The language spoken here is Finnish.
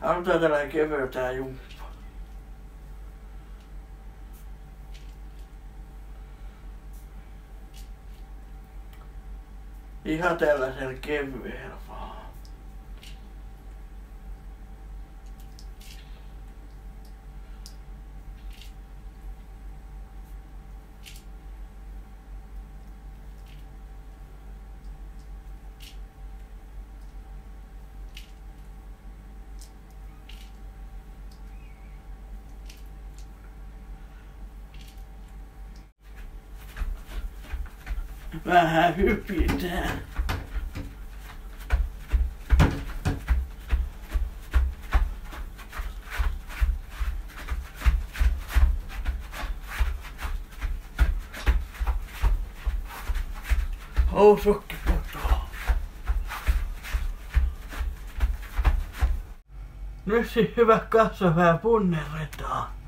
Aloitetaan tällä kevyellä tää jumppa. Ihan tällaisella kevyellä vaan. Vähän hypitään. Housukki putoaa. Nyt siis hyvä katso vähän punnerretaan.